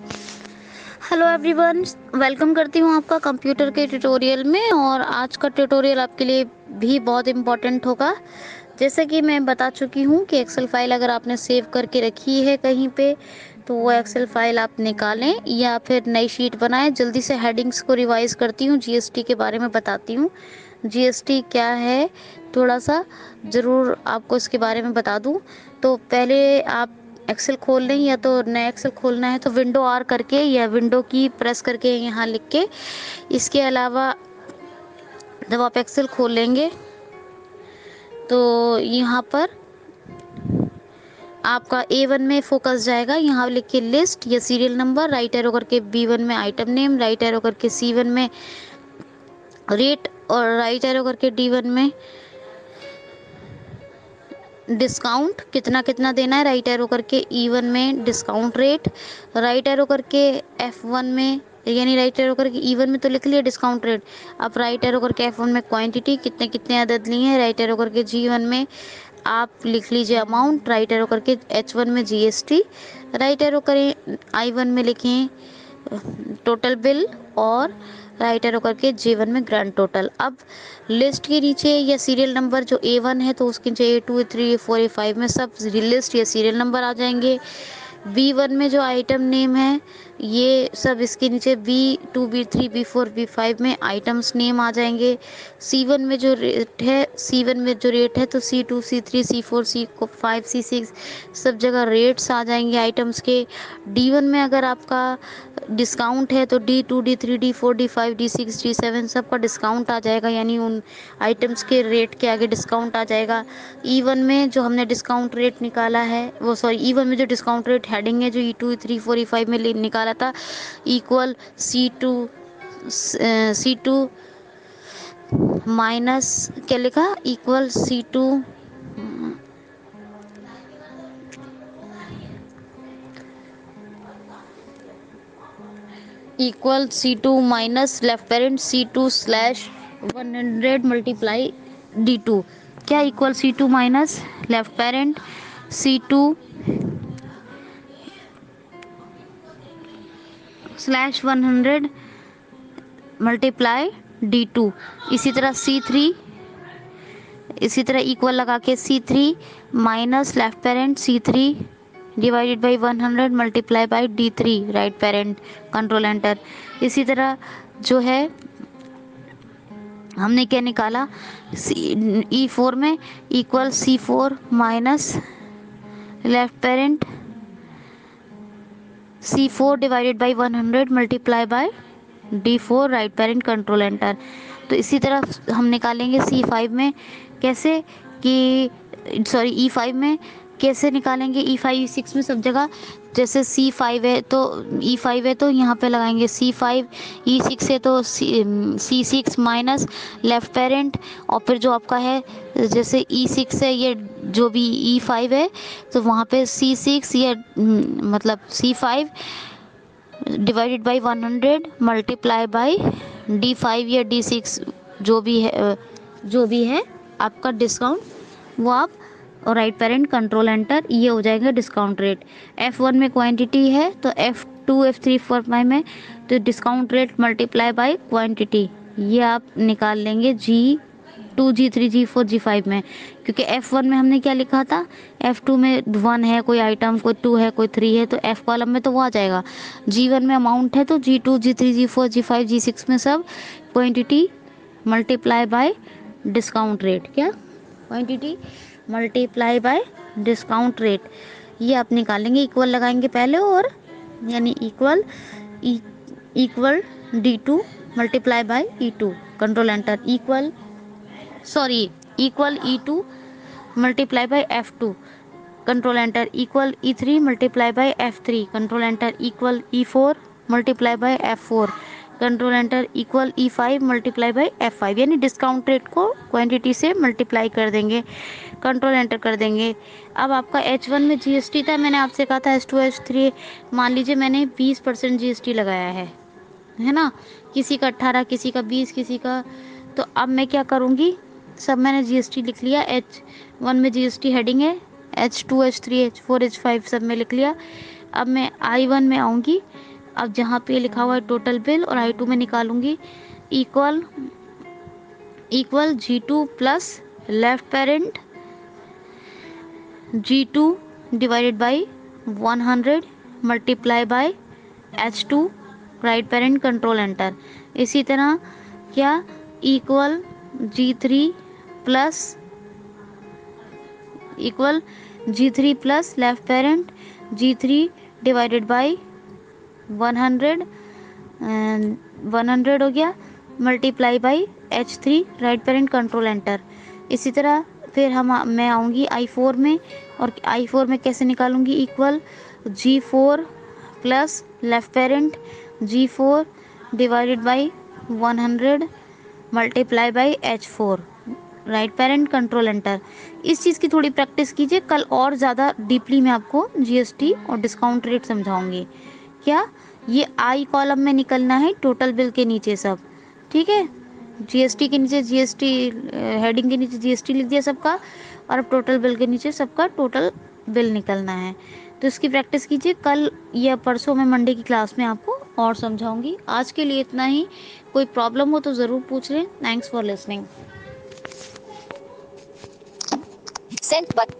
Hello everyone welcome करती हूँ आपका कंप्यूटर के ट्यूटोरियल में और आज का ट्यूटोरियल आपके लिए भी बहुत इंपॉर्टेंट होगा। जैसे कि मैं बता चुकी हूँ कि एक्सेल फ़ाइल अगर आपने सेव करके रखी है कहीं पे तो वो एक्सेल फ़ाइल आप निकालें या फिर नई शीट बनाएँ। जल्दी से हेडिंग्स को रिवाइज करती हूँ जीएसटी के बारे में बताती हूँ। जीएसटी क्या है, थोड़ा सा ज़रूर आपको इसके बारे में बता दूँ। तो पहले आप एक्सेल खोल लें या तो नया एक्सेल खोलना है तो विंडो आर करके या विंडो की प्रेस करके यहाँ लिख के, इसके अलावा जब आप एक्सेल खोल लेंगे तो यहाँ पर आपका ए वन में फोकस जाएगा। यहाँ लिख के लिस्ट या सीरियल नंबर राइट एरो करके बी वन में आइटम नेम राइट एरो करके सी वन में रेट और राइट एरो करके डी वन में डिस्काउंट कितना कितना देना है? राइट एरो करके ई वन में डिस्काउंट रेट राइट एरो करके एफ़ वन में, यानी राइट एरो करके ई वन में तो लिख लिया डिस्काउंट रेट अब राइट एरो करके एफ़ वन में क्वांटिटी कितने कितने अदद लिए हैं? राइट एरो करके जी वन में आप लिख लीजिए अमाउंट राइट एरो करके एच वन में जीएसटी राइट एरो करें आई वन में लिखें टोटल बिल और राइट एरो करके जे वन में ग्रैंड टोटल अब लिस्ट के नीचे या सीरियल नंबर जो ए वन है तो उसके नीचे A two A three A four A five में सब लिस्ट या सीरियल नंबर आ जाएँगे। बी वन में जो आइटम नेम है ये सब इसके नीचे B two B three B four B five में आइटम्स नेम आ जाएँगे। सी वन में जो रेट है सी वन में जो रेट है तो C two C three C four C five C six सब जगह रेट्स आ जाएँगे आइटम्स के। डी वन में अगर आपका डिस्काउंट है तो D two D three D four D five D six D seven सब का डिस्काउंट आ जाएगा। यानी उन आइटम्स के रेट के आगे डिस्काउंट आ जाएगा। ई वन में जो हमने डिस्काउंट रेट निकाला है, वो सॉरी ई वन में जो डिस्काउंट रेट हेडिंग है, जो E two three four E five में निकाला था equal C two C two minus क्या लिखा? Equal C two equal C two minus left parent C two slash one hundred multiply D two क्या equal C two minus left parent C two slash one hundred multiply D two. इसी तरह C three, इसी तरह equal लगा के C three minus left parent C three divided by one hundred multiply by D three right parent control enter इसी तरह जो है, हमने क्या निकाला? ई फोर में equal C four minus left parent C four divided by one hundred multiply by D four right parent control enter तो इसी तरह हम निकालेंगे सी फाइव में। कैसे? कि सॉरी ई फाइव में। कैसे निकालेंगे ई फाइव ई सिक्स में सब जगह? जैसे सी फाइव है तो ई फाइव है तो यहाँ पे लगाएँगे सी फाइव ई सिक्स है तो C six minus left parent और फिर जो आपका है, जैसे ई सिक्स है, ये जो भी ई फाइव है तो वहाँ पे सी सिक्स या मतलब C five divided by one hundred multiply by D five या डी सिक्स जो भी है जो भी है, आपका डिस्काउंट वो आप और राइट पेरेंट कंट्रोल एंटर ये हो जाएगा डिस्काउंट रेट एफ़ वन में क्वांटिटी है तो F two F three four five में तो discount rate multiply by quantity ये आप निकाल लेंगे G two G three G four G five में. क्योंकि एफ़ वन में हमने क्या लिखा था? एफ़ टू में वन है, कोई आइटम कोई टू है, कोई थ्री है तो एफ़ कॉलम में तो वो आ जाएगा. जी वन में अमाउंट है तो G two G three G four G five G six में सब quantity multiply by discount rate क्या? Quantity multiply by discount rate ये आप निकालेंगे इक्वल लगाएँगे पहले और यानी equal equal D two multiply by E two control enter equal sorry equal E two multiply by F two control enter equal E three multiply by F three control enter equal E four multiply by F four control enter equal E five multiply by F five यानी discount rate को quantity से multiply कर देंगे control enter कर देंगे। अब आपका H one में जीएसटी था, मैंने आपसे कहा था एच टू एच थ्री मान लीजिए मैंने बीस परसेंट जी लगाया है है ना? किसी का अट्ठारह किसी का बीस, किसी का तो अब मैं क्या करूँगी? सब मैंने जीएसटी लिख लिया एच वन में जीएसटी हेडिंग है H two H three H four H five सब में लिख लिया। अब मैं आई वन में आऊँगी अब जहाँ पे लिखा हुआ है टोटल बिल और आई टू में निकालूँगी equal equal G two plus left parent G two divided by one hundred multiply by H two right parent control enter इसी तरह क्या equal G three plus equal G three plus left parent G three divided by one hundred one hundred हो गया multiply by H three right parent control enter इसी तरह फिर हम मैं आऊँगी आई फोर में, और आई फोर में कैसे निकालूँगी? Equal G four plus left parent G four divided by one hundred multiply by H four right parent control enter इस चीज़ की थोड़ी प्रैक्टिस कीजिए, कल और ज़्यादा डीपली मैं आपको जीएसटी और डिस्काउंट रेट समझाऊँगी। क्या? ये आई कॉलम में निकलना है टोटल बिल के नीचे सब। ठीक है? जीएसटी के नीचे जीएसटी हेडिंग के नीचे जीएसटी लिख दिया सबका, और अब टोटल बिल के नीचे सबका टोटल बिल निकलना है। तो इसकी प्रैक्टिस कीजिए। कल या परसों में मंडे की क्लास में आपको और समझाऊँगी। आज के लिए इतना ही। कोई प्रॉब्लम हो तो ज़रूर पूछ लें। Thanks for listening Send button.